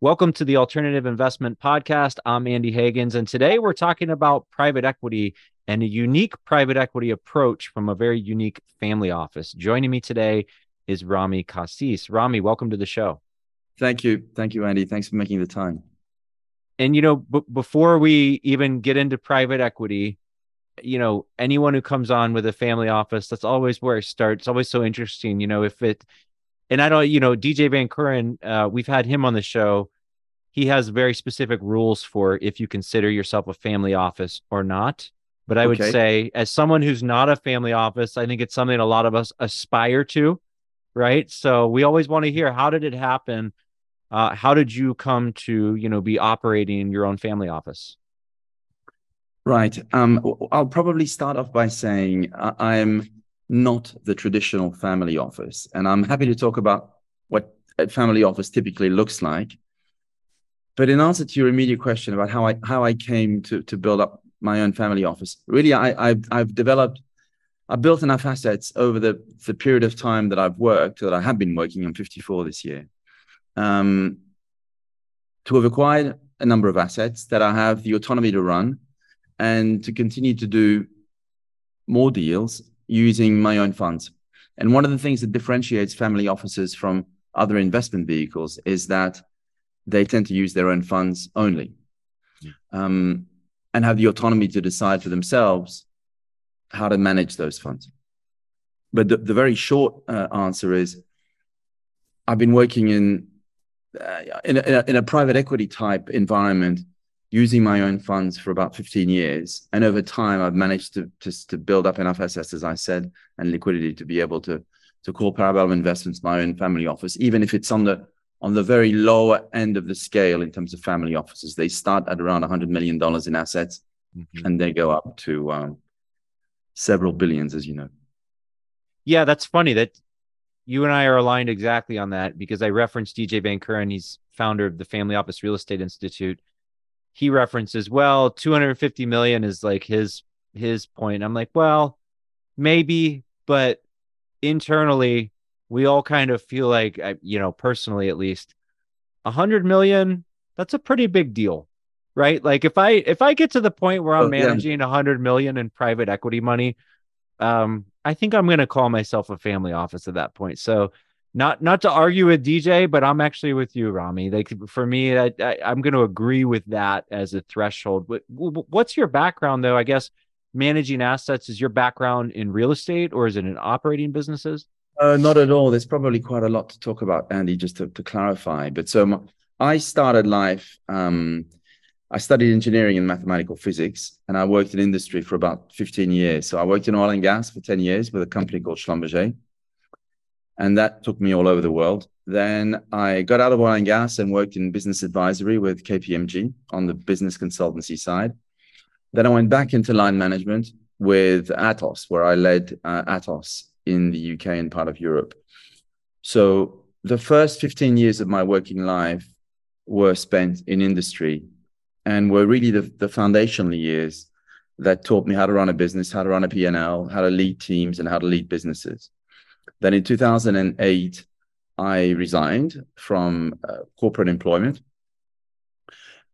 Welcome to the Alternative Investment Podcast. I'm Andy Hagans, and today we're talking about private equity and a unique private equity approach from a very unique family office. Joining me today is Rami Cassis. Rami, welcome to the show. Thank you. Thank you, Andy. Thanks for making the time. And, you know, b- before we even get into private equity, you know, anyone who comes on with a family office, that's always where it starts. It's always so interesting, you know, if it, and I don't, you know, DJ Van Kuren, uh, we've had him on the show. He has very specific rules for if you consider yourself a family office or not. But I would okay. say, as someone who's not a family office, I think it's something a lot of us aspire to, right? So we always want to hear how did it happen? Uh, how did you come to, you know, be operating your own family office? Right. Um, I'll probably start off by saying I'm not the traditional family office, and I'm happy to talk about what a family office typically looks like. But in answer to your immediate question about how I how I came to to build up my own family office, really I I've, I've developed I've built enough assets over the the period of time that I've worked that I have been working. I'm 54 this year. Um, to have acquired a number of assets that I have the autonomy to run and to continue to do more deals using my own funds. And one of the things that differentiates family offices from other investment vehicles is that they tend to use their own funds only yeah. um, and have the autonomy to decide for themselves how to manage those funds. But the, the very short uh, answer is I've been working in, uh, in, a, in a private equity type environment using my own funds for about 15 years. And over time, I've managed to just to build up enough assets, as I said, and liquidity to be able to to call Parabellum Investments my own family office, even if it's on the on the very lower end of the scale in terms of family offices. They start at around 100 million dollars in assets, mm-hmm. and they go up to um, several billions, as you know. Yeah, that's funny that you and I are aligned exactly on that because I referenced DJ Van Kuren. He's founder of the Family Office Real Estate Institute he references, well, 250 million is like his his point. I'm like, well, maybe, but internally, we all kind of feel like, you know, personally at least, 100 million, that's a pretty big deal, right? Like if I if I get to the point where I'm oh, managing yeah. 100 million in private equity money, um, I think I'm going to call myself a family office at that point. So not not to argue with DJ, but I'm actually with you, Rami. Like for me, I, am going to agree with that as a threshold. But What's your background, though? I guess managing assets is your background in real estate, or is it in operating businesses? Uh, not at all. There's probably quite a lot to talk about, Andy. Just to, to clarify, but so I started life. Um, I studied engineering and mathematical physics, and I worked in industry for about 15 years. So I worked in oil and gas for 10 years with a company called Schlumberger and that took me all over the world. Then I got out of oil and gas and worked in business advisory with KPMG on the business consultancy side. Then I went back into line management with Atos, where I led uh, Atos in the UK and part of Europe. So the first 15 years of my working life were spent in industry and were really the, the foundational years that taught me how to run a business, how to run a P&L, how to lead teams, and how to lead businesses. Then in 2008, I resigned from uh, corporate employment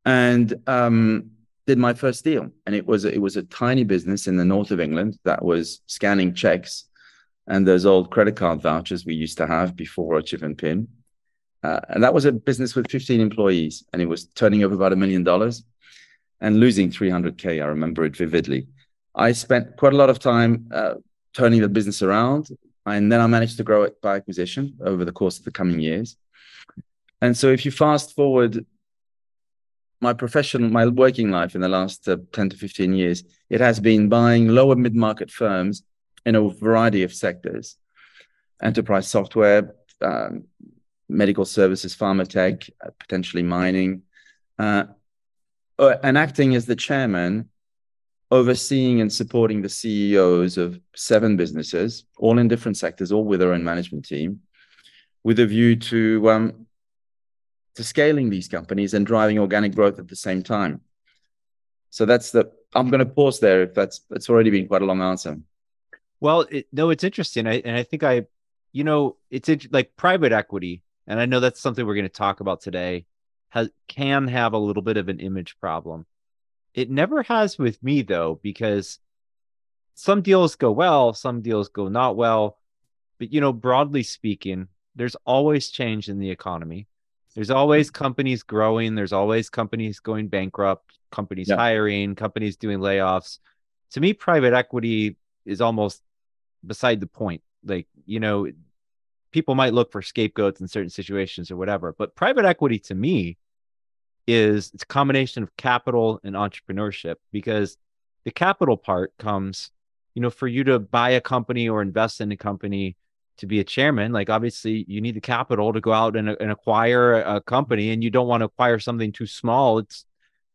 and um, did my first deal. And it was it was a tiny business in the north of England that was scanning checks and those old credit card vouchers we used to have before a chip and pin. Uh, and that was a business with 15 employees, and it was turning over about a million dollars and losing 300k. I remember it vividly. I spent quite a lot of time uh, turning the business around, and then I managed to grow it by acquisition over the course of the coming years. And so, if you fast forward my professional, my working life in the last uh, 10 to 15 years, it has been buying lower mid market firms in a variety of sectors enterprise software, um, medical services, pharma tech, uh, potentially mining, uh, uh and acting as the chairman overseeing and supporting the CEOs of seven businesses, all in different sectors, all with their own management team, with a view to um, to scaling these companies and driving organic growth at the same time. So that's the. I'm going to pause there if that's that's already been quite a long answer. Well, it, no, it's interesting, I, and I think I, you know, it's like private equity, and I know that's something we're going to talk about today. has can have a little bit of an image problem. It never has with me though, because some deals go well, some deals go not well. But you know, broadly speaking, there's always change in the economy. There's always mm-hmm. companies growing, there's always companies going bankrupt, companies yeah. hiring, companies doing layoffs. To me, private equity is almost beside the point. Like, you know, people might look for scapegoats in certain situations or whatever, but private equity to me is it's a combination of capital and entrepreneurship because the capital part comes, you know, for you to buy a company or invest in a company to be a chairman, like obviously you need the capital to go out and, and acquire a company and you don't want to acquire something too small. It's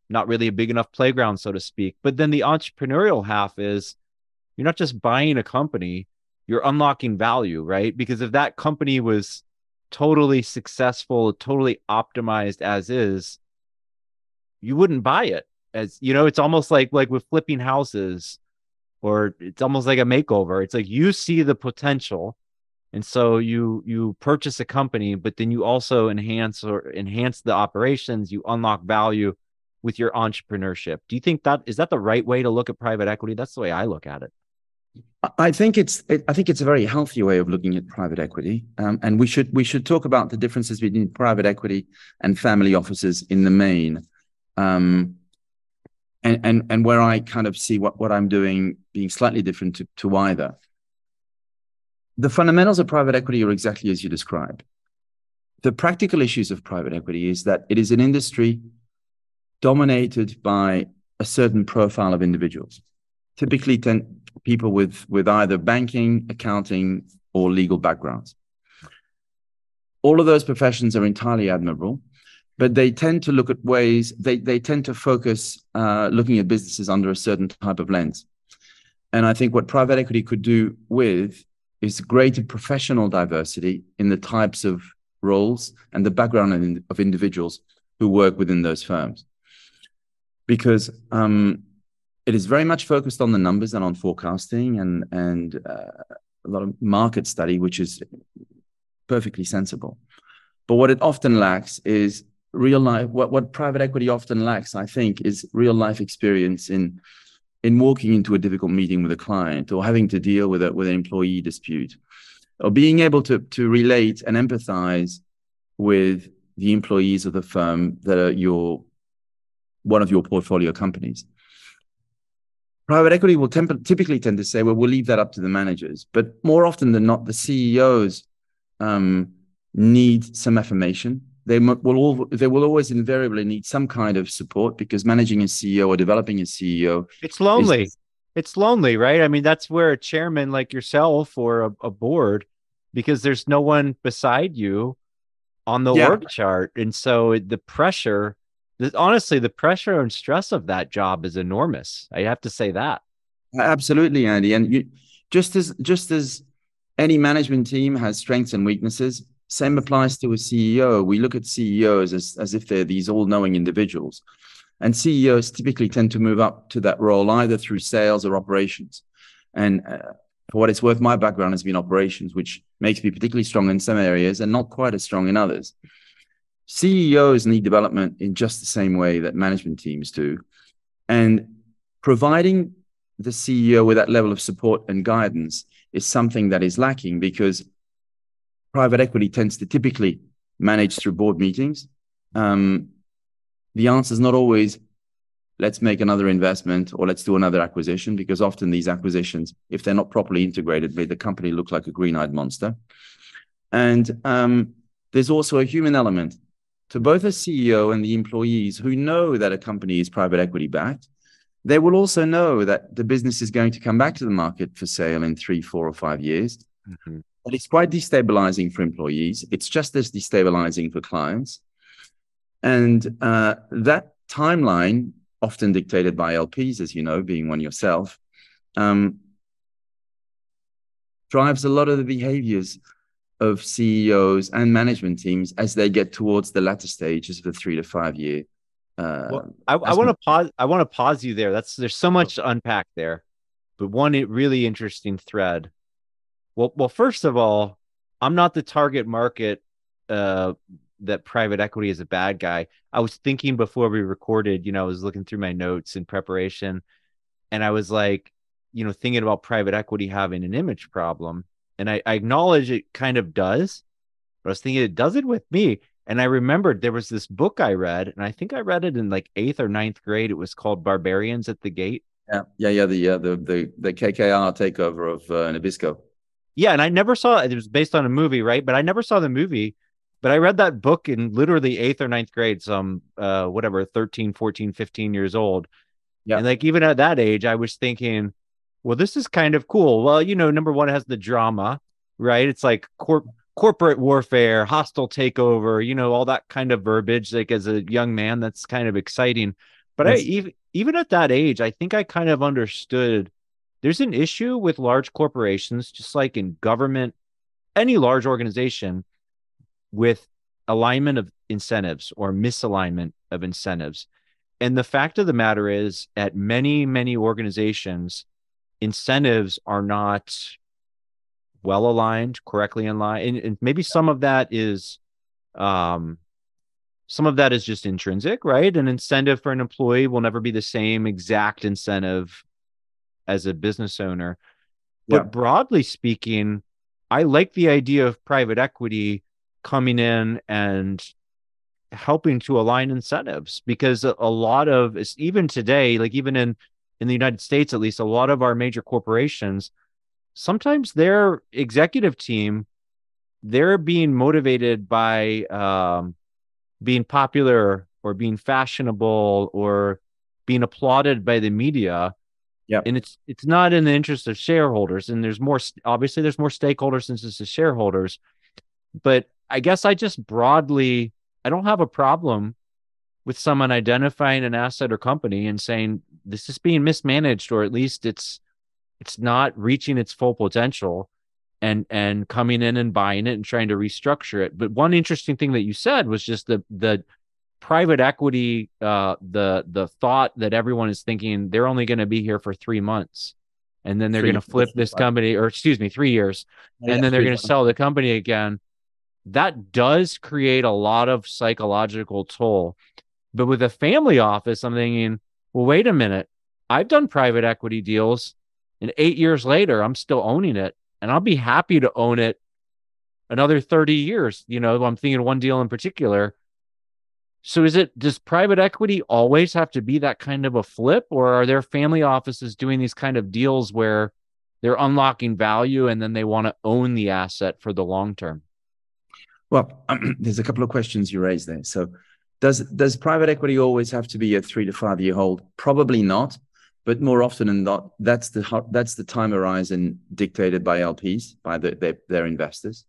not really a big enough playground, so to speak. But then the entrepreneurial half is you're not just buying a company, you're unlocking value, right? Because if that company was totally successful, totally optimized as is, you wouldn't buy it. As you know, it's almost like like with flipping houses, or it's almost like a makeover. It's like you see the potential, and so you you purchase a company, but then you also enhance or enhance the operations. You unlock value with your entrepreneurship. Do you think that is that the right way to look at private equity? That's the way I look at it. I think it's I think it's a very healthy way of looking at private equity, um, and we should we should talk about the differences between private equity and family offices in the main, um, and and and where I kind of see what what I'm doing being slightly different to, to either. The fundamentals of private equity are exactly as you describe. The practical issues of private equity is that it is an industry dominated by a certain profile of individuals, typically ten, people with, with either banking, accounting, or legal backgrounds. All of those professions are entirely admirable, but they tend to look at ways, they, they tend to focus uh, looking at businesses under a certain type of lens. And I think what private equity could do with is greater professional diversity in the types of roles and the background of individuals who work within those firms. Because um, it is very much focused on the numbers and on forecasting and and uh, a lot of market study, which is perfectly sensible. But what it often lacks is real life. What what private equity often lacks, I think, is real life experience in in walking into a difficult meeting with a client or having to deal with a with an employee dispute or being able to to relate and empathize with the employees of the firm that are your one of your portfolio companies private equity will temp- typically tend to say, well, we'll leave that up to the managers. But more often than not, the CEOs um, need some affirmation. They will all, they will always invariably need some kind of support because managing a CEO or developing a CEO. It's lonely. Is, it's lonely, right? I mean, that's where a chairman like yourself or a, a board, because there's no one beside you on the yeah. org chart. And so the pressure honestly, the pressure and stress of that job is enormous. I have to say that. Absolutely, Andy. And you, just as just as any management team has strengths and weaknesses, same applies to a CEO. We look at CEOs as, as if they're these all-knowing individuals. And CEOs typically tend to move up to that role either through sales or operations. And uh, for what it's worth, my background has been operations, which makes me particularly strong in some areas and not quite as strong in others. CEOs need development in just the same way that management teams do. And providing the CEO with that level of support and guidance is something that is lacking because private equity tends to typically manage through board meetings. Um, the answer is not always let's make another investment or let's do another acquisition because often these acquisitions, if they're not properly integrated, make the company look like a green-eyed monster. And um, there's also a human element to both the CEO and the employees who know that a company is private equity backed, they will also know that the business is going to come back to the market for sale in three, four, or five years. Mm-hmm. But it's quite destabilizing for employees. It's just as destabilizing for clients. And uh, that timeline, often dictated by LPs, as you know, being one yourself, um, drives a lot of the behaviors of CEOs and management teams as they get towards the latter stages of the three to five year. Uh, well, I, I want to pause. I want to pause you there. That's there's so much to unpack there, but one really interesting thread. Well, well, first of all, I'm not the target market uh, that private equity is a bad guy. I was thinking before we recorded, you know, I was looking through my notes in preparation and I was like, you know, thinking about private equity having an image problem. And I, I acknowledge it kind of does, but I was thinking it does it with me. And I remembered there was this book I read, and I think I read it in like eighth or ninth grade. It was called Barbarians at the Gate. Yeah, yeah, yeah. The uh, the the the KKR takeover of uh, Nabisco. Yeah, and I never saw it. It was based on a movie, right? But I never saw the movie. But I read that book in literally eighth or ninth grade, some uh whatever, 13, 14, 15 years old. Yeah. And like even at that age, I was thinking, well, this is kind of cool. Well, you know, number one has the drama, right? It's like corp corporate warfare, hostile takeover, you know, all that kind of verbiage. Like as a young man, that's kind of exciting. But yes. I even even at that age, I think I kind of understood there's an issue with large corporations, just like in government, any large organization, with alignment of incentives or misalignment of incentives. And the fact of the matter is, at many, many organizations, incentives are not well aligned, correctly in line. And, and maybe some of that is um some of that is just intrinsic, right? An incentive for an employee will never be the same exact incentive as a business owner. But yeah. broadly speaking, I like the idea of private equity coming in and helping to align incentives because a, a lot of even today, like even in in the United States, at least, a lot of our major corporations, sometimes their executive team, they're being motivated by um, being popular or being fashionable or being applauded by the media. Yeah. And it's it's not in the interest of shareholders. And there's more obviously there's more stakeholders since it's the shareholders. But I guess I just broadly I don't have a problem with someone identifying an asset or company and saying this is being mismanaged or at least it's it's not reaching its full potential and and coming in and buying it and trying to restructure it but one interesting thing that you said was just the the private equity uh the the thought that everyone is thinking they're only going to be here for 3 months and then they're going to flip this company or excuse me 3 years and then they're going to sell the company again that does create a lot of psychological toll. But with a family office, I'm thinking, well, wait a minute. I've done private equity deals, and eight years later, I'm still owning it, and I'll be happy to own it another 30 years. You know, I'm thinking one deal in particular. So is it does private equity always have to be that kind of a flip, or are there family offices doing these kind of deals where they're unlocking value and then they want to own the asset for the long term? Well, there's a couple of questions you raised there. So, does does private equity always have to be a three to five year hold? Probably not, but more often than not, that's the that's the time horizon dictated by LPs, by the, their their investors.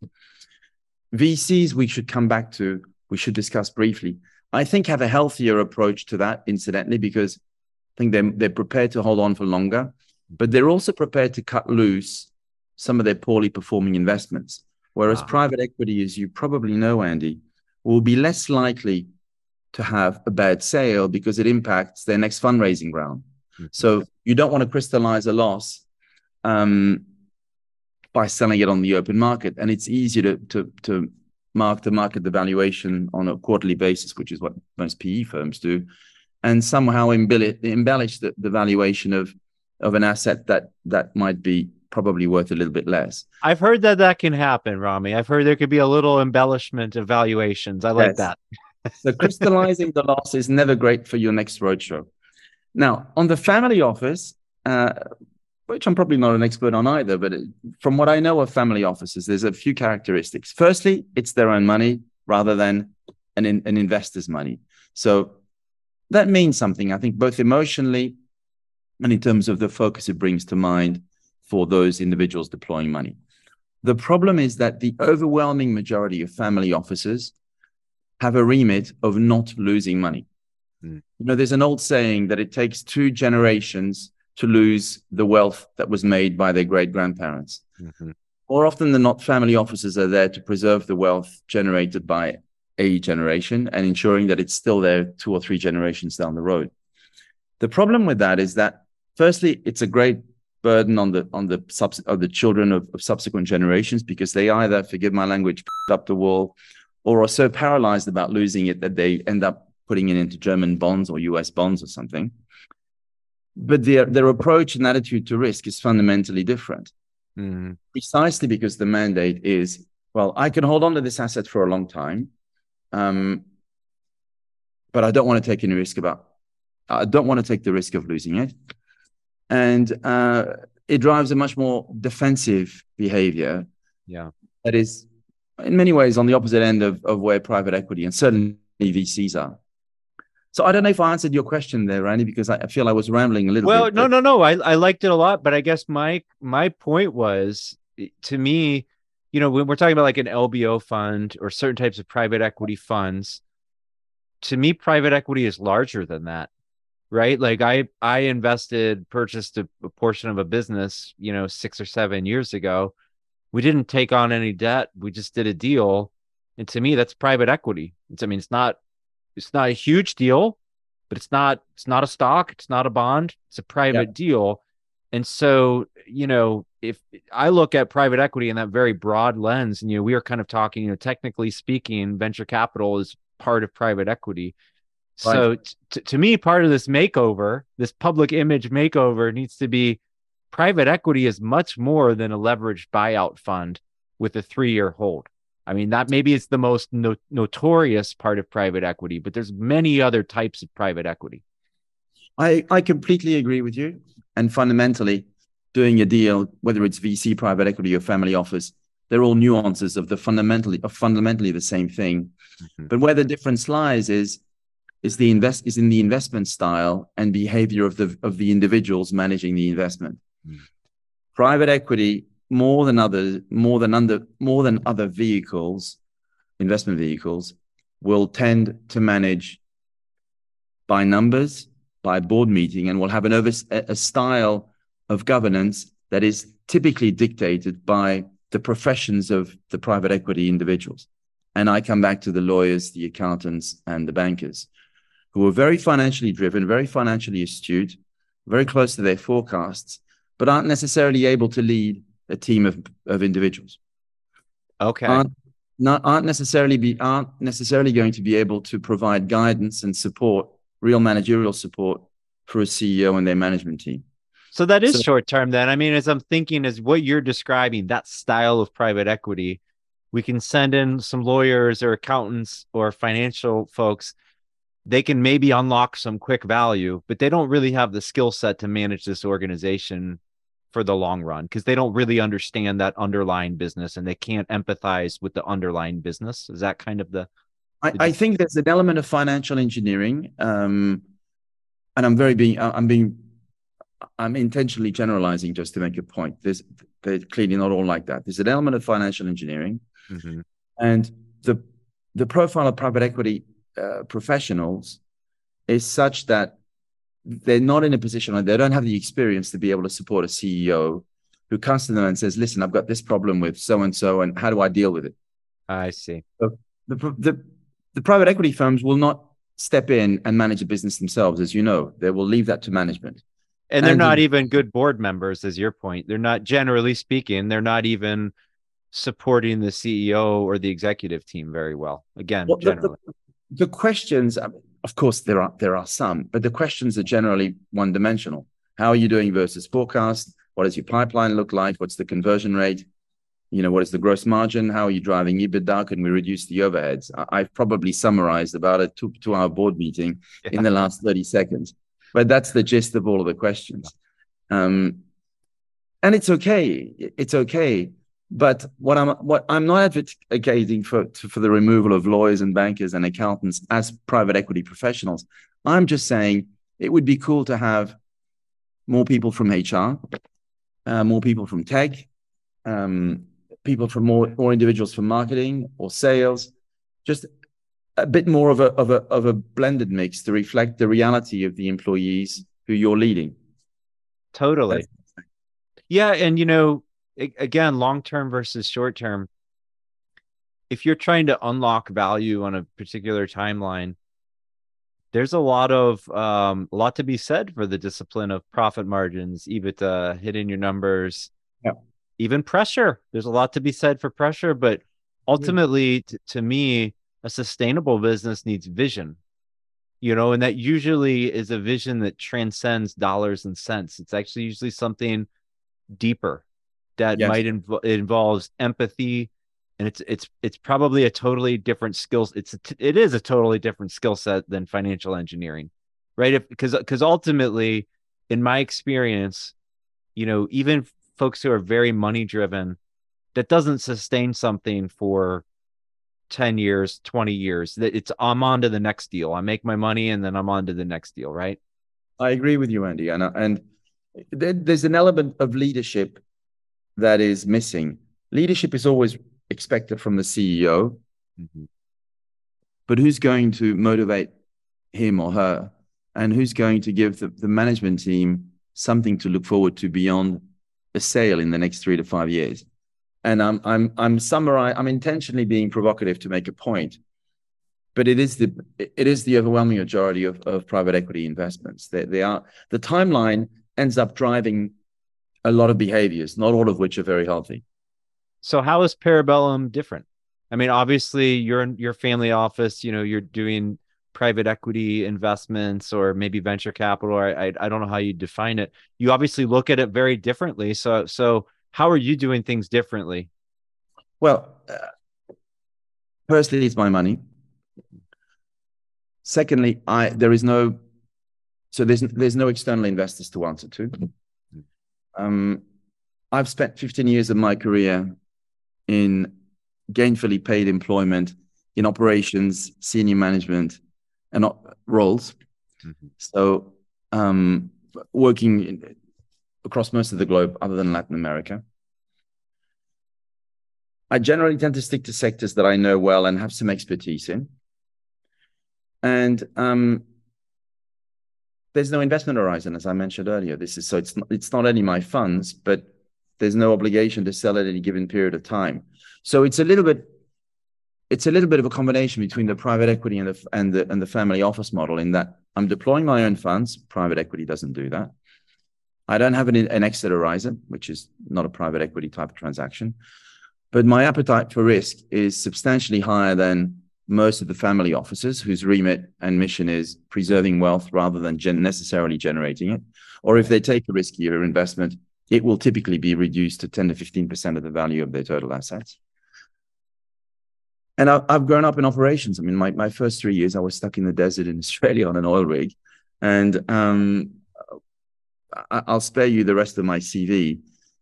VCs, we should come back to. We should discuss briefly. I think have a healthier approach to that, incidentally, because I think they're they're prepared to hold on for longer, but they're also prepared to cut loose some of their poorly performing investments. Whereas wow. private equity, as you probably know, Andy, will be less likely to have a bad sale because it impacts their next fundraising round. Mm-hmm. So you don't want to crystallize a loss um, by selling it on the open market. And it's easier to, to, to mark to market the valuation on a quarterly basis, which is what most PE firms do, and somehow embellish, embellish the, the valuation of, of an asset that, that might be probably worth a little bit less. I've heard that that can happen, Rami. I've heard there could be a little embellishment of valuations. I like yes. that. so crystallizing the loss is never great for your next roadshow. Now, on the family office, uh, which I'm probably not an expert on either, but from what I know of family offices, there's a few characteristics. Firstly, it's their own money rather than an, an investor's money. So that means something, I think, both emotionally and in terms of the focus it brings to mind for those individuals deploying money. The problem is that the overwhelming majority of family offices have a remit of not losing money. Mm. You know, there's an old saying that it takes two generations to lose the wealth that was made by their great grandparents. Mm-hmm. More often than not, family offices are there to preserve the wealth generated by a generation and ensuring that it's still there two or three generations down the road. The problem with that is that, firstly, it's a great burden on the on the subs- of the children of, of subsequent generations because they either, forgive my language, up the wall or are so paralyzed about losing it that they end up putting it into German bonds or US bonds or something. But their, their approach and attitude to risk is fundamentally different. Mm-hmm. Precisely because the mandate is, well, I can hold on to this asset for a long time. Um, but I don't want to take any risk about I don't want to take the risk of losing it. And uh, it drives a much more defensive behavior. Yeah. That is in many ways on the opposite end of, of where private equity and certainly VCs are. So I don't know if I answered your question there, Andy, because I feel I was rambling a little well, bit. Well, no, no, no. I, I liked it a lot, but I guess my my point was to me, you know, when we're talking about like an LBO fund or certain types of private equity funds, to me, private equity is larger than that. Right. Like I I invested, purchased a, a portion of a business, you know, six or seven years ago. We didn't take on any debt. We just did a deal. And to me, that's private equity. It's I mean, it's not it's not a huge deal, but it's not it's not a stock, it's not a bond, it's a private deal. And so, you know, if I look at private equity in that very broad lens, and you know, we are kind of talking, you know, technically speaking, venture capital is part of private equity. Right. So t- to me, part of this makeover, this public image makeover needs to be private equity is much more than a leveraged buyout fund with a three year hold. I mean, that maybe it's the most no- notorious part of private equity, but there's many other types of private equity. I, I completely agree with you. And fundamentally, doing a deal, whether it's VC, private equity, or family office, they're all nuances of the fundamentally of fundamentally the same thing. Mm-hmm. But where the difference lies is is the invest is in the investment style and behavior of the of the individuals managing the investment. Mm. Private equity, more than other, more than under more than other vehicles, investment vehicles, will tend to manage by numbers, by board meeting, and will have an over a style of governance that is typically dictated by the professions of the private equity individuals. And I come back to the lawyers, the accountants, and the bankers who are very financially driven, very financially astute, very close to their forecasts, but aren't necessarily able to lead a team of, of individuals. Okay. Aren't, not, aren't necessarily be aren't necessarily going to be able to provide guidance and support, real managerial support for a CEO and their management team. So that is so, short term then. I mean, as I'm thinking, as what you're describing, that style of private equity, we can send in some lawyers or accountants or financial folks. They can maybe unlock some quick value, but they don't really have the skill set to manage this organization for the long run because they don't really understand that underlying business and they can't empathize with the underlying business. Is that kind of the? I, I think there's an element of financial engineering, um, and I'm very being I'm being I'm intentionally generalizing just to make a point. There's they're clearly not all like that. There's an element of financial engineering, mm-hmm. and the the profile of private equity uh, professionals is such that they're not in a position or they don't have the experience to be able to support a CEO who comes to them and says, "Listen, I've got this problem with so and so, and how do I deal with it?" I see. So the, the the private equity firms will not step in and manage a business themselves, as you know. They will leave that to management. And they're and not even good board members, as your point. They're not, generally speaking, they're not even supporting the CEO or the executive team very well. Again, well, generally. The, the, the questions, of course, there are there are some, but the questions are generally one dimensional. How are you doing versus forecast? What does your pipeline look like? What's the conversion rate? You know, what is the gross margin? How are you driving EBITDA? Can we reduce the overheads? I've probably summarized about a two, two hour board meeting yeah. in the last 30 seconds but that's the gist of all of the questions. Um, and it's okay. It's okay. But what I'm what I'm not advocating for for the removal of lawyers and bankers and accountants as private equity professionals. I'm just saying it would be cool to have more people from HR, uh, more people from tech, um, people from more more individuals from marketing or sales, just a bit more of a of a of a blended mix to reflect the reality of the employees who you're leading. Totally. Yeah, and you know, again, long term versus short term. If you're trying to unlock value on a particular timeline, there's a lot of um, a lot to be said for the discipline of profit margins, EBITDA, hitting your numbers, yeah. even pressure. There's a lot to be said for pressure, but ultimately t- to me a sustainable business needs vision you know and that usually is a vision that transcends dollars and cents it's actually usually something deeper that yes. might inv- it involves empathy and it's it's it's probably a totally different skills it's a, it is a totally different skill set than financial engineering right? If because because ultimately in my experience you know even folks who are very money driven that doesn't sustain something for 10 years 20 years that it's i'm on to the next deal. I make my money and then i'm on to the next deal right? I agree with you andy and uh, and there's an element of leadership that is missing leadership is always expected from the ceo mm-hmm. but who's going to motivate him or her and who's going to give the, the management team something to look forward to beyond a sale in the next three to five years and I'm I'm I'm summarizing. I'm intentionally being provocative to make a point, but it is the it is the overwhelming majority of, of private equity investments. They they are the timeline ends up driving a lot of behaviors, not all of which are very healthy. So how is Parabellum different? I mean, obviously you're in your family office, you know, you're doing private equity investments or maybe venture capital. Or I, I don't know how you define it. You obviously look at it very differently. So, so how are you doing things differently? Well, uh, firstly, it's my money. Secondly, I there is no so there's there's no external investors to answer to. Um, I've spent 15 years of my career in gainfully paid employment in operations, senior management, and roles. Mm-hmm. So um, working in, across most of the globe other than Latin America. I generally tend to stick to sectors that I know well and have some expertise in. And um, there's no investment horizon, as I mentioned earlier. This is so it's not, it's not only my funds, but there's no obligation to sell at any given period of time. So it's a little bit it's a little bit of a combination between the private equity and the and the and the family office model in that I'm deploying my own funds. Private equity doesn't do that. I don't have an, an exit horizon, which is not a private equity type of transaction. But my appetite for risk is substantially higher than most of the family offices whose remit and mission is preserving wealth rather than gen- necessarily generating it. Or if they take a riskier investment, it will typically be reduced to 10 to 15% of the value of their total assets. And I've grown up in operations. I mean, my, my first three years, I was stuck in the desert in Australia on an oil rig. And um, I'll spare you the rest of my CV,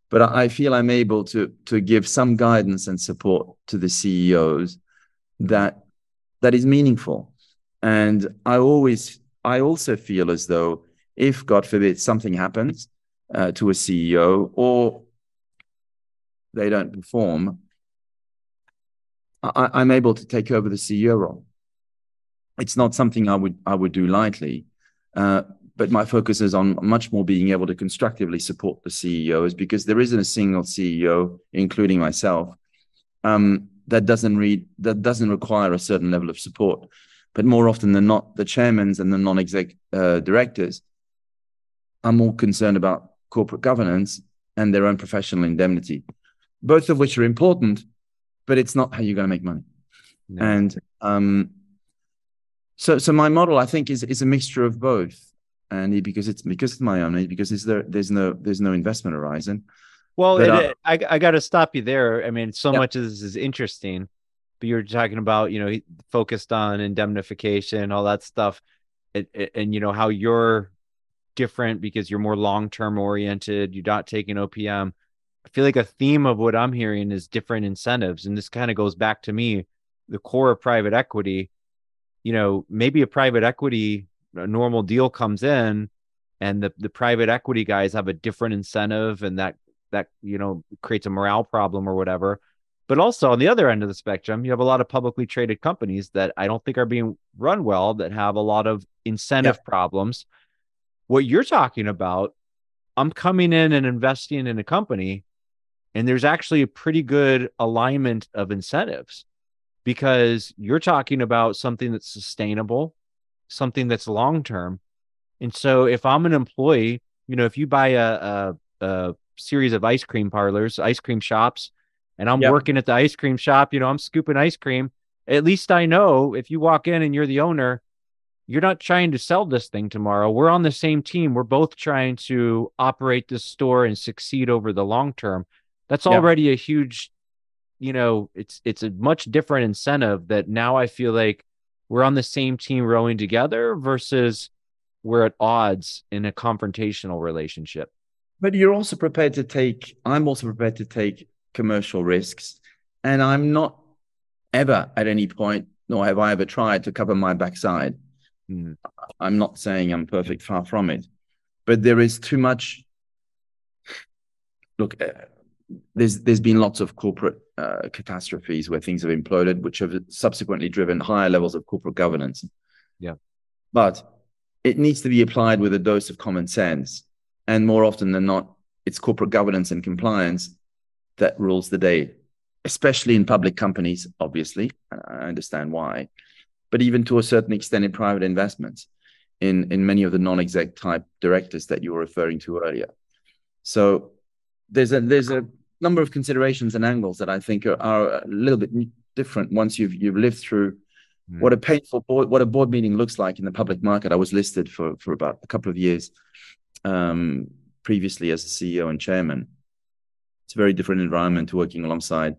but I feel I'm able to to give some guidance and support to the CEOs that that is meaningful. And I always I also feel as though if God forbid something happens uh, to a CEO or they don't perform, I, am able to take over the CEO role. It's not something I would I would do lightly, uh, but my focus is on much more being able to constructively support the CEOs because there isn't a single CEO, including myself, um, that doesn't read that doesn't require a certain level of support. But more often than not, the chairmans and the non-exec uh, directors are more concerned about corporate governance and their own professional indemnity, both of which are important, but it's not how you're going to make money. No. And um, so, so my model, I think, is is a mixture of both and because it's because it's my own because is there there's no there's no investment horizon well it, uh, i i got to stop you there. I mean so much of this is interesting but you're talking about you know focused on indemnification all that stuff and, and you know how you're different because you're more long-term oriented you're not taking opm i feel like a theme of what i'm hearing is different incentives and this kind of goes back to me the core of private equity. You know maybe a private equity a normal deal comes in and the, the private equity guys have a different incentive and that that you know creates a morale problem or whatever but also on the other end of the spectrum you have a lot of publicly traded companies that i don't think are being run well that have a lot of incentive yeah. problems what you're talking about i'm coming in and investing in a company and there's actually a pretty good alignment of incentives because you're talking about something that's sustainable something that's long term. And so if I'm an employee, you know, if you buy a, a, a series of ice cream parlors, ice cream shops, and I'm Yep. working at the ice cream shop, you know, I'm scooping ice cream. At least I know if you walk in and you're the owner, you're not trying to sell this thing tomorrow. We're on the same team. We're both trying to operate this store and succeed over the long term. That's Yep. already a huge, you know, it's it's a much different incentive that now I feel like we're on the same team rowing together versus we're at odds in a confrontational relationship. But you're also prepared to take, I'm also prepared to take commercial risks. And I'm not ever at any point, nor have I ever tried to cover my backside. Mhm. I'm not saying I'm perfect, far from it. But there is too much. Look, uh, there's there's been lots of corporate uh, catastrophes where things have imploded, which have subsequently driven higher levels of corporate governance. Yeah. But it needs to be applied with a dose of common sense. And more often than not, it's corporate governance and compliance that rules the day, especially in public companies, obviously. I understand why. But even to a certain extent in private investments, in, in many of the non-exec type directors that you were referring to earlier. So there's a there's a number of considerations and angles that I think are, are a little bit different once you've you've lived through Mm. what a painful board what a board meeting looks like in the public market. I was listed for for about a couple of years um, previously as a CEO and chairman. It's a very different environment to working alongside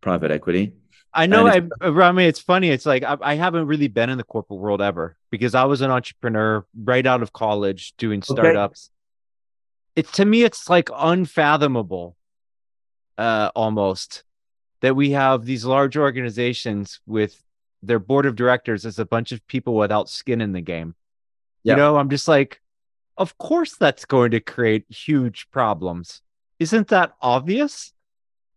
private equity. I know, I, And Rami, it's funny. It's like I, I haven't really been in the corporate world ever because I was an entrepreneur right out of college doing startups. It's to me, it's like unfathomable, uh, almost that we have these large organizations with their board of directors as a bunch of people without skin in the game. Yeah. You know, I'm just like, of course that's going to create huge problems. Isn't that obvious?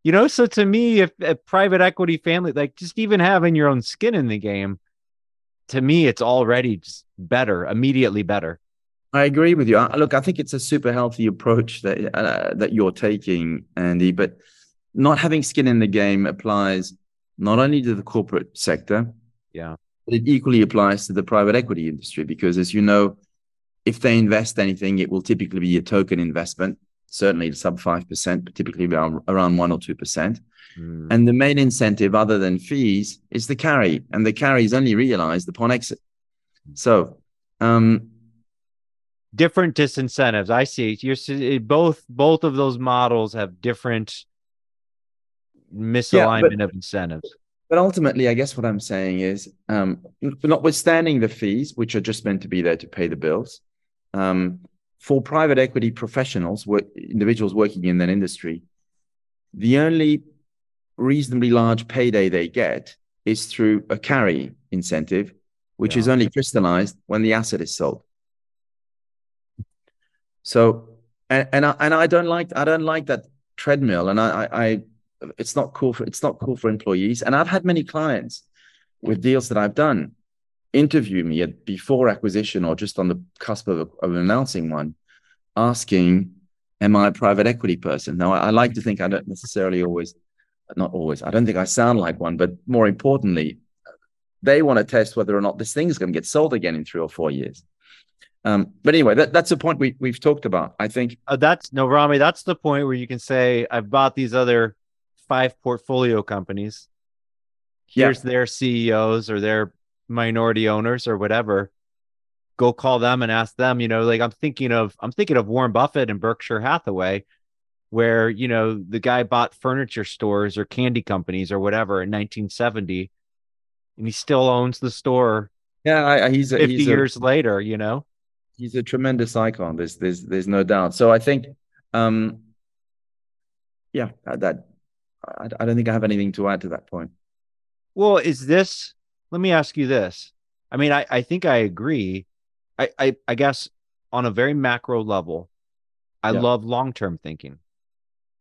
You know, so to me, if a private equity family, like just even having your own skin in the game, to me, it's already just better, immediately better. I agree with you. I, look, I think it's a super healthy approach that uh, that you're taking, Andy. But not having skin in the game applies not only to the corporate sector, Yeah. but it equally applies to the private equity industry because, as you know, if they invest anything, it will typically be a token investment, certainly sub five percent, but typically around around one or two percent. Mm. And the main incentive, other than fees, is the carry, and the carry is only realized upon exit. So, um, different disincentives. I see. You're both both of those models have different misalignment of incentives. but ultimately, I guess what I'm saying is, um, notwithstanding the fees, which are just meant to be there to pay the bills, um, for private equity professionals, individuals working in that industry, the only reasonably large payday they get is through a carry incentive, which is only crystallized when the asset is sold. So, and and I, and I don't like I don't like that treadmill, and I, I I it's not cool for it's not cool for employees. And I've had many clients with deals that I've done interview me at before acquisition or just on the cusp of, of announcing one, asking, "Am I a private equity person?" Now, I, I like to think I don't necessarily always, not always. I don't think I sound like one, but more importantly, they want to test whether or not this thing is going to get sold again in three or four years. Um, but anyway, that, that's a point we we've talked about. I think Uh, that's no Rami. That's the point where you can say, I've bought these other five portfolio companies. Yeah. Here's their CEOs or their minority owners or whatever. Go call them and ask them. You know, like I'm thinking of I'm thinking of Warren Buffett and Berkshire Hathaway, where you know the guy bought furniture stores or candy companies or whatever in 1970, and he still owns the store yeah, I, he's a, 50 he's a, years later. You know, he's a tremendous icon. There's there's there's no doubt. So I think, um, yeah, that, that I, I don't think I have anything to add to that point. Well, is this? Let me ask you this. I mean, I, I think I agree. I, I I guess on a very macro level, I Yeah. love long term thinking.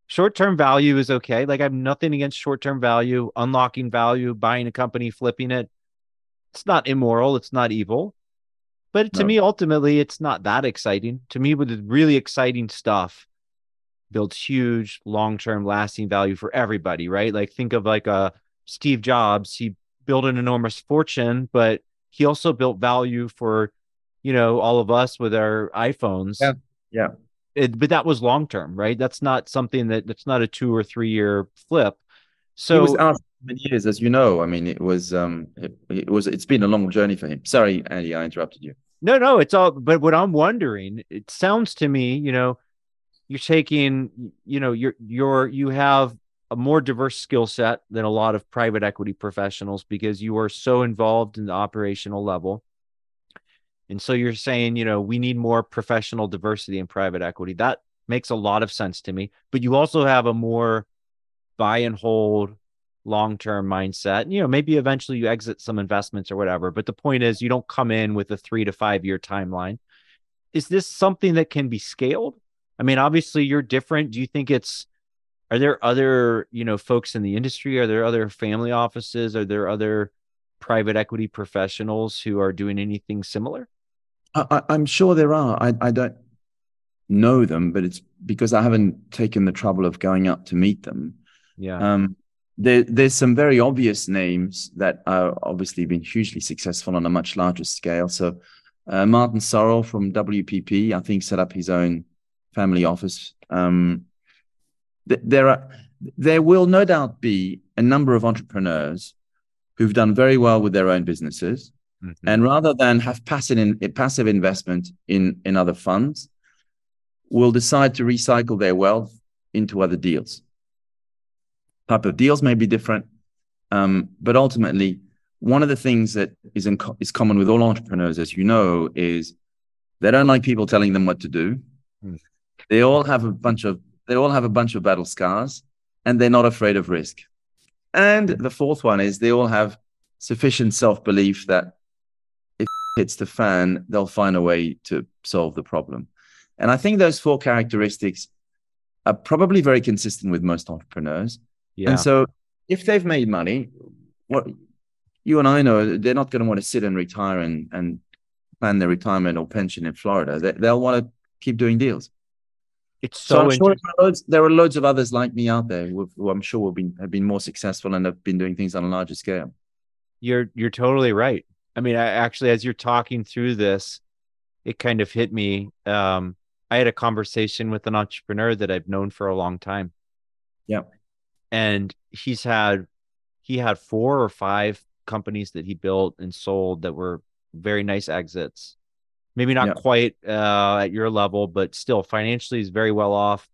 Short term value is okay. Like I have nothing against short term value, unlocking value, buying a company, flipping it. It's not immoral. It's not evil. But to No. me, ultimately, it's not that exciting. To me, with the really exciting stuff, builds huge long-term lasting value for everybody, right? Like think of like a Steve Jobs, he built an enormous fortune, but he also built value for, you know, all of us with our iPhones. Yeah. Yeah. It, but that was long term, right? That's not something that that's not a two or three year flip. So was many years, as you know. I mean, it was um, it, it was it's been a long journey for him. Sorry, Andy, I interrupted you. No, no, it's all. But what I'm wondering, it sounds to me, you know, you're taking, you know, you're you're you have a more diverse skill set than a lot of private equity professionals because you are so involved in the operational level. And so you're saying, you know, we need more professional diversity in private equity. That makes a lot of sense to me. But you also have a more buy and hold long term mindset. You know, maybe eventually you exit some investments or whatever. But the point is, you don't come in with a three to five year timeline. Is this something that can be scaled? I mean, obviously you're different. Do you think it's, are there other, you know, folks in the industry? Are there other family offices? Are there other private equity professionals who are doing anything similar? I, am sure there are. I, I don't know them, but it's because I haven't taken the trouble of going up to meet them. Yeah. Um, there, there's some very obvious names that are obviously been hugely successful on a much larger scale. So, uh, Martin Sorrell from WPP, I think, set up his own family office. Um, there are, there will no doubt be a number of entrepreneurs who've done very well with their own businesses, mm-hmm. and rather than have passive in, passive investment in in other funds, will decide to recycle their wealth into other deals type of deals may be different. Um, but ultimately, one of the things that is in co- is common with all entrepreneurs, as you know, is they don't like people telling them what to do. Mm. They all have a bunch of they all have a bunch of battle scars, and they're not afraid of risk. And the fourth one is they all have sufficient self belief that if it hits the fan, they'll find a way to solve the problem. And I think those four characteristics are probably very consistent with most entrepreneurs. Yeah. And so if they've made money, what you and I know, they're not going to want to sit and retire and, and plan their retirement or pension in Florida. They, they'll want to keep doing deals. It's so, so sure there, are loads, there are loads of others like me out there who, who I'm sure have been have been more successful and have been doing things on a larger scale. You're you're totally right. I mean, I actually, as you're talking through this, it kind of hit me. Um, I had a conversation with an entrepreneur that I've known for a long time. Yeah and he's had he had four or five companies that he built and sold that were very nice exits maybe not quite uh, at your level but still financially he's very well off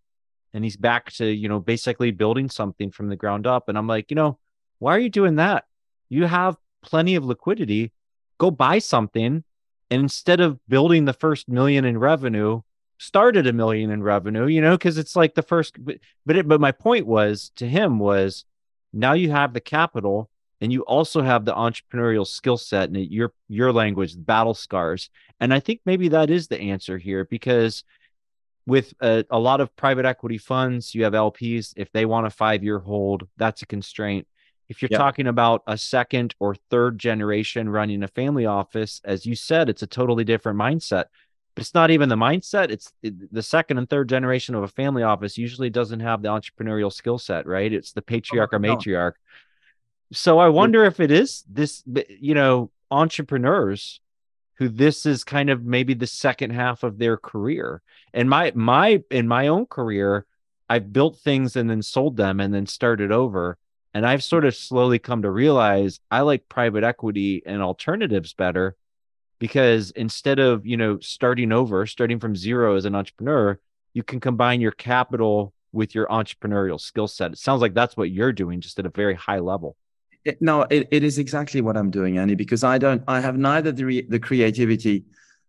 and he's back to you know basically building something from the ground up and i'm like you know why are you doing that? You have plenty of liquidity. Go buy something and instead of building the first million in revenue started a million in revenue, you know, because it's like the first, but but, it, but my point was to him was now you have the capital and you also have the entrepreneurial skill set and your your language battle scars and i think maybe that is the answer here because with a, a lot of private equity funds you have lps if they want a five year hold that's a constraint if you're yep. talking about a second or third generation running a family office as you said it's a totally different mindset but it's not even the mindset. It's the second and third generation of a family office usually doesn't have the entrepreneurial skill set, right? It's the oh, patriarch oh, or matriarch. No. So I wonder if it is this, you know, entrepreneurs who this is kind of maybe the second half of their career. And my my in my own career, I've built things and then sold them and then started over. And I've sort of slowly come to realize I like private equity and alternatives better because instead of you know starting over starting from zero as an entrepreneur you can combine your capital with your entrepreneurial skill set it sounds like that's what you're doing just at a very high level it, no it, it is exactly what i'm doing Andy, because i don't i have neither the, re, the creativity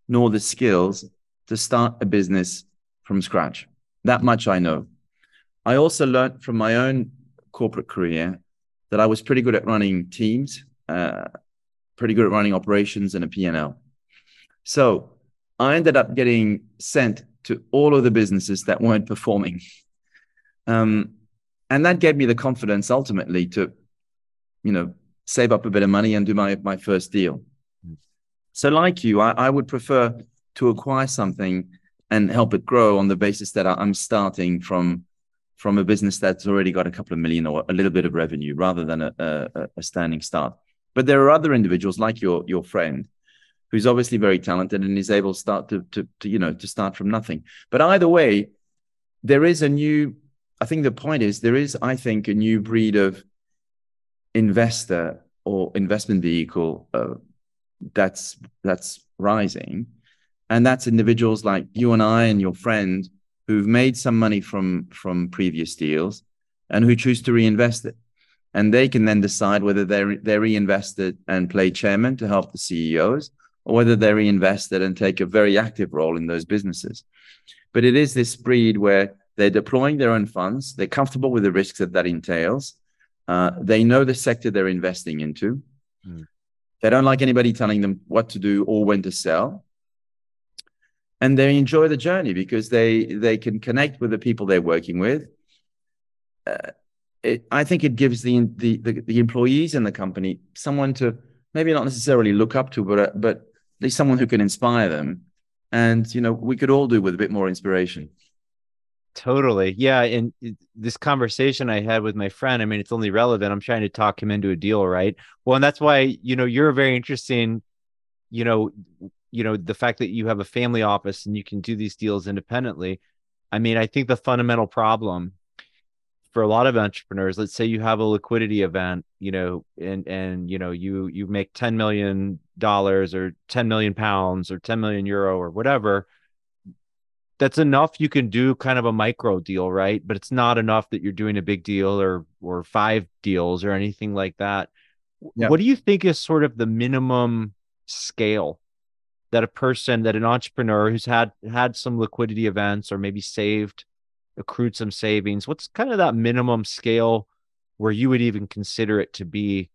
nor the skills to start a business from scratch that much i know i also learned from my own corporate career that i was pretty good at running teams uh, pretty good at running operations and a P&L. So I ended up getting sent to all of the businesses that weren't performing. Um, and that gave me the confidence ultimately to, you know, save up a bit of money and do my, my first deal. So, like you, I, I would prefer to acquire something and help it grow on the basis that I'm starting from from a business that's already got a couple of million or a little bit of revenue rather than a, a, a standing start. But there are other individuals like your your friend who's obviously very talented and is able to start to, to, to you know to start from nothing. But either way, there is a new. I think the point is there is, I think, a new breed of investor or investment vehicle uh, that's that's rising, and that's individuals like you and I and your friend who've made some money from from previous deals and who choose to reinvest it and they can then decide whether they're they reinvest it and play chairman to help the CEOs or whether they reinvest it and take a very active role in those businesses. But it is this breed where they're deploying their own funds, they're comfortable with the risks that that entails, uh, they know the sector they're investing into. Mm. They don't like anybody telling them what to do or when to sell. And they enjoy the journey because they they can connect with the people they're working with. Uh, it, I think it gives the, the, the the employees in the company someone to maybe not necessarily look up to, but uh, but at least someone who can inspire them. And you know, we could all do with a bit more inspiration. Totally. Yeah. And eh, this conversation I had with my friend, I mean, it's only relevant. I'm trying to talk him into a deal, right? Well, and that's why, you know, you're very interesting, you know, you know, the fact that you have a family office and you can do these deals independently. I mean, I think the fundamental problem for a lot of entrepreneurs, let's say you have a liquidity event, you know, and and you know, you you make 10 million dollars or 10 million pounds or 10 million euro or whatever that's enough you can do kind of a micro deal right? But it's not enough that you're doing a big deal or or five deals or anything like that. Yep. what do you think is sort of the minimum scale that a person that an entrepreneur who's had had some liquidity events or maybe saved accrued some savings what's kind of that minimum scale where you would even consider it to be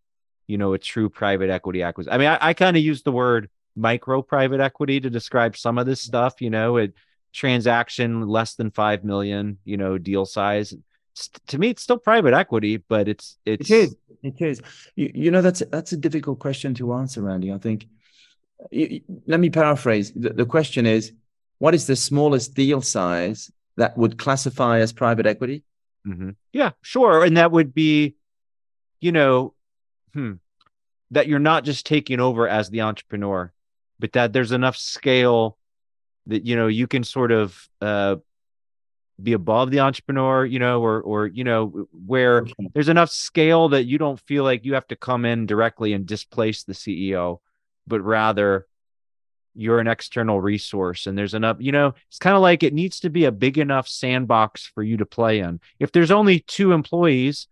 you know a true private equity acquisition i mean i, I kind of use the word micro private equity to describe some of this stuff you know? It transaction less than 5 million you know deal size. To me it's still private equity but it's it's it is. It is. You, you know that's that's a difficult question to answer Andy. I think you, let me paraphrase. The, the question is what is the smallest deal size that would classify as private equity? Mm-hmm. yeah sure. And that would be you know hmm, that you're not just taking over as the entrepreneur but that there's enough scale that you know you can sort of uh, be above the entrepreneur, you know, or or you know where there's enough scale that you don't feel like you have to come in directly and displace the CEO, but rather you're an external resource and there's enough you know it's kind of like it needs to be a big enough sandbox for you to play in. If there's only two employees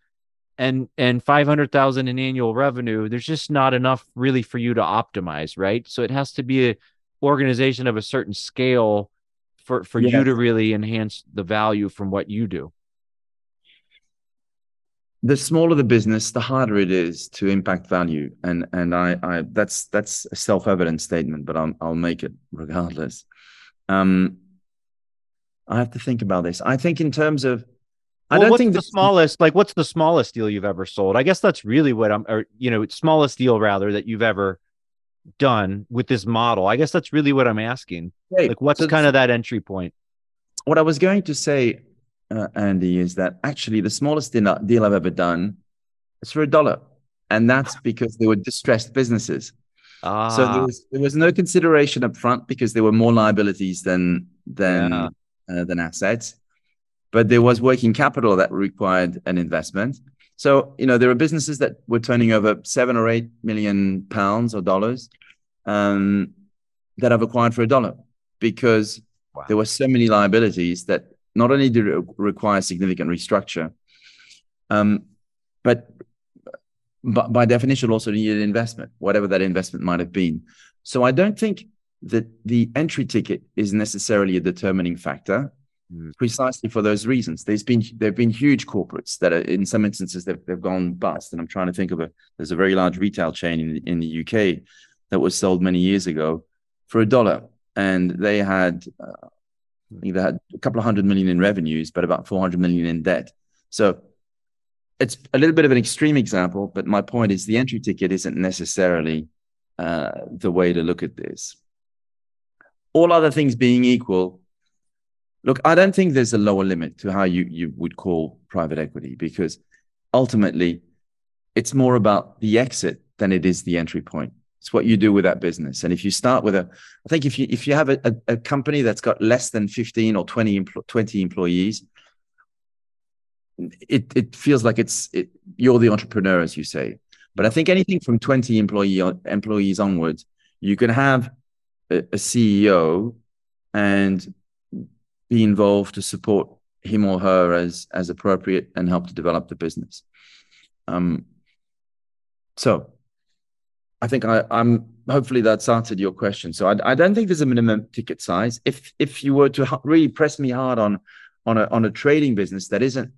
and and 500,000 in annual revenue there's just not enough really for you to optimize right? So it has to be a organization of a certain scale for for yes. you to really enhance the value from what you do the smaller the business the harder it is to impact value and and i i that's that's a self-evident statement but i'll, I'll make it regardless um i have to think about this i think in terms of I don't what's think the smallest like what's the smallest deal you've ever sold? I guess that's really what I'm or you know, smallest deal rather that you've ever done with this model? I guess that's really what I'm asking. like, what's so kind of that entry point? What I was going to say, uh, Andy, is that actually the smallest deal I've ever done is for a dollar, and that's because they were distressed businesses. Ah. So there was there was no consideration up front because there were more liabilities than than yeah. uh, than assets, but there was working capital that required an investment. So, you know, there are businesses that were turning over seven or eight million pounds or dollars um, that I've acquired for a dollar because wow. there were so many liabilities that not only did it require significant restructure, um, but, but by definition also needed investment, whatever that investment might have been. So I don't think that the entry ticket is necessarily a determining factor. Mm. precisely for those reasons. There's been there've been huge corporates that are in some instances they've, they've gone bust. And I'm trying to think of a there's a very large retail chain in in the UK that was sold many years ago for a dollar, and they had uh, I think they had a couple of hundred million in revenues, but about 400 million in debt. So it's a little bit of an extreme example, but my point is the entry ticket isn't necessarily uh, the way to look at this. All other things being equal, Look, I don't think there's a lower limit to how you, you would call private equity because ultimately it's more about the exit than it is the entry point. It's what you do with that business. And if you start with a, I think if you if you have a, a, a company that's got less than 15 or 20, 20 employees, it it feels like it's it, you're the entrepreneur, as you say. But I think anything from 20 employee employees onwards, you can have a, a CEO and be involved to support him or her as as appropriate and help to develop the business. Um, so I think I, am hopefully that's answered your question. So I, I, don't think there's a minimum ticket size. If if you were to really press me hard on on a on a trading business that isn't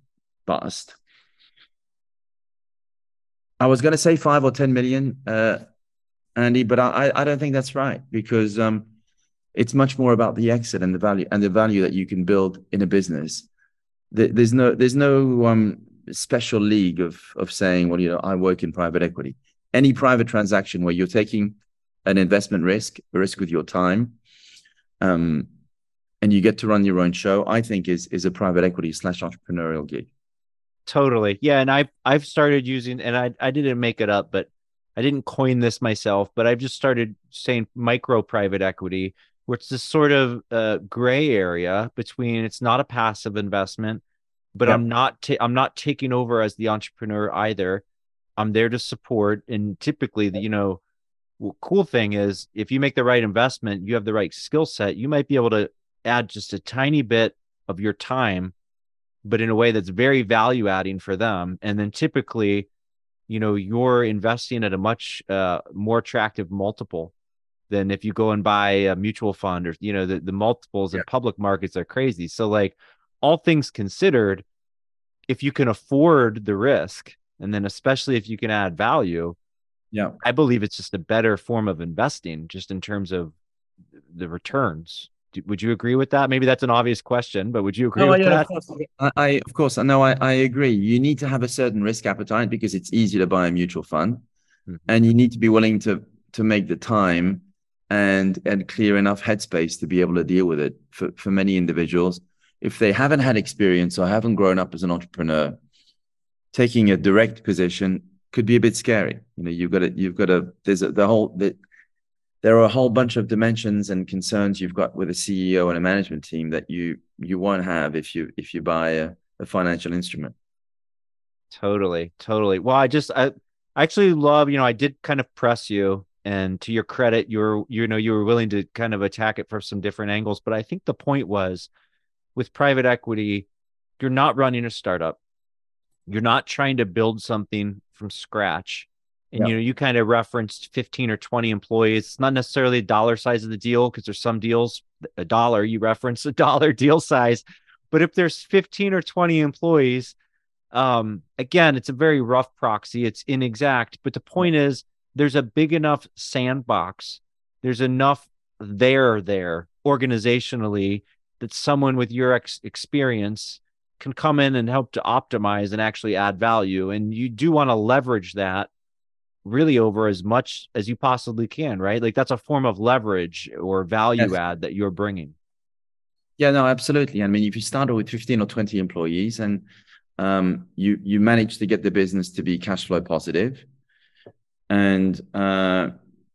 bust, I was going to say five or ten million, uh, Andy, but I I don't think that's right because um, it's much more about the exit and the value and the value that you can build in a business. There's no there's no um, special league of of saying, well, you know, I work in private equity any private transaction where you're taking an investment risk, a risk with your time, um, and you get to run your own show, I think is is a private equity slash entrepreneurial gig. Totally. Yeah. And I've I've started using and I I didn't make it up, but I didn't coin this myself, but I've just started saying micro private equity, where it's this sort of uh, gray area between it's not a passive investment, but yep. I'm not ta- I'm not taking over as the entrepreneur either. I'm there to support. And typically, the you know, cool thing is if you make the right investment, you have the right skill set, you might be able to add just a tiny bit of your time, but in a way that's very value adding for them. And then typically, you know, you're investing at a much uh, more attractive multiple than if you go and buy a mutual fund or you know the, the multiples yeah. in public markets are crazy. So like all things considered, if you can afford the risk and then especially if you can add value yeah i believe it's just a better form of investing just in terms of the returns would you agree with that maybe that's an obvious question but would you agree no, with yeah, that of course. I, I of course i know I, I agree you need to have a certain risk appetite because it's easy to buy a mutual fund mm-hmm. and you need to be willing to to make the time and and clear enough headspace to be able to deal with it for, for many individuals if they haven't had experience or haven't grown up as an entrepreneur taking a direct position could be a bit scary. You know, you've got to, you've got to, there's a, the whole, the, there are a whole bunch of dimensions and concerns you've got with a CEO and a management team that you, you won't have if you, if you buy a, a financial instrument. Totally. Totally. Well, I just, I, I actually love, you know, I did kind of press you and to your credit, you're, you know, you were willing to kind of attack it from some different angles. But I think the point was with private equity, you're not running a startup. You're not trying to build something from scratch. And you know you kind of referenced 15 or 20 employees. It's not necessarily a dollar size of the deal because there's some deals a dollar you reference a dollar deal size. But if there's 15 or 20 employees um again it's a very rough proxy. It's inexact. But the point is there's a big enough sandbox there's enough there there organizationally that someone with your ex- experience can come in and help to optimize and actually add value. And you do want to leverage that really over as much as you possibly can, right? Like that's a form of leverage or value yes. add that you're bringing. Yeah, no, absolutely. I mean, if you start with 15 or 20 employees and um, you you manage to get the business to be cash flow positive and uh,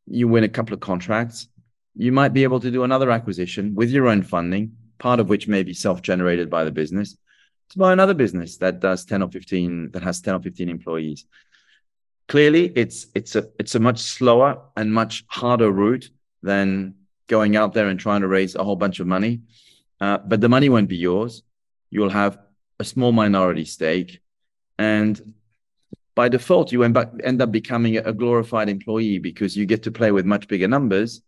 you win a couple of contracts, you might be able to do another acquisition with your own funding, part of which may be self-generated by the business to buy another business that does 10 or 15 that has 10 or 15 employees. Clearly it's it's a it's a much slower and much harder route than going out there and trying to raise a whole bunch of money. Uh, but the money won't be yours. You'll have a small minority stake and by default you end up becoming a glorified employee because you get to play with much bigger numbers.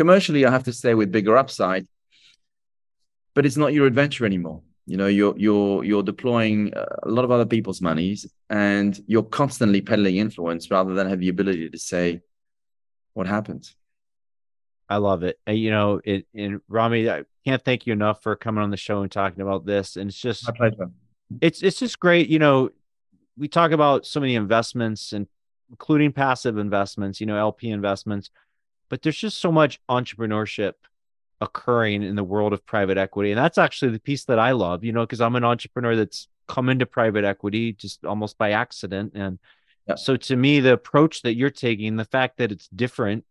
Commercially i have to stay with bigger upside but it's not your adventure anymore. You know you're you're you're deploying uh, a lot of other people's monies and you're constantly peddling influence rather than have the ability to say what happens i love it. And, you know it and rami i can't thank you enough for coming on the show and talking about this. And it's just my pleasure. It's it's just great you know we talk about so many investments and including passive investments you know lp investments but there's just so much entrepreneurship occurring in the world of private equity. And that's actually the piece that I love, you know, because I'm an entrepreneur that's come into private equity just almost by accident. And so to me, the approach that you're taking, the fact that it's different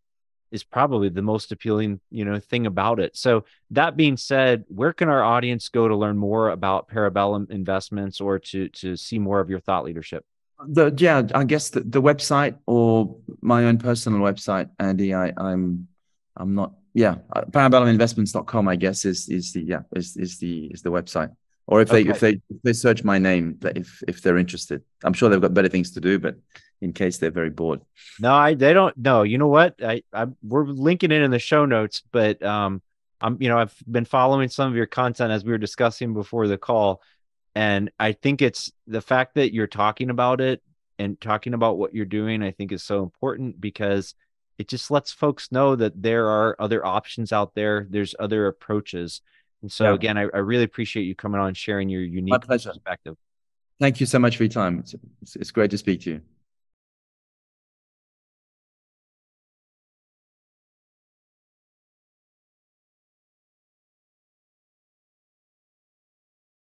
is probably the most appealing, you know, thing about it. So that being said, where can our audience go to learn more about Parabellum investments or to to see more of your thought leadership? The yeah, I guess the, the website or my own personal website, Andy. I, I'm I'm not yeah, uh, parabelluminvestments.com, I guess, is is the yeah, is is the is the website. Or if okay. they if they if they search my name, if if they're interested, I'm sure they've got better things to do. But in case they're very bored, no, I they don't. No, you know what? I, I we're linking it in the show notes, but um, I'm you know I've been following some of your content as we were discussing before the call, and I think it's the fact that you're talking about it and talking about what you're doing. I think is so important because it just lets folks know that there are other options out there. There's other approaches and so yeah. again, I, I, really appreciate you coming on sharing your unique perspective. Thank you so much for your time. It's, it's, it's great to speak to you.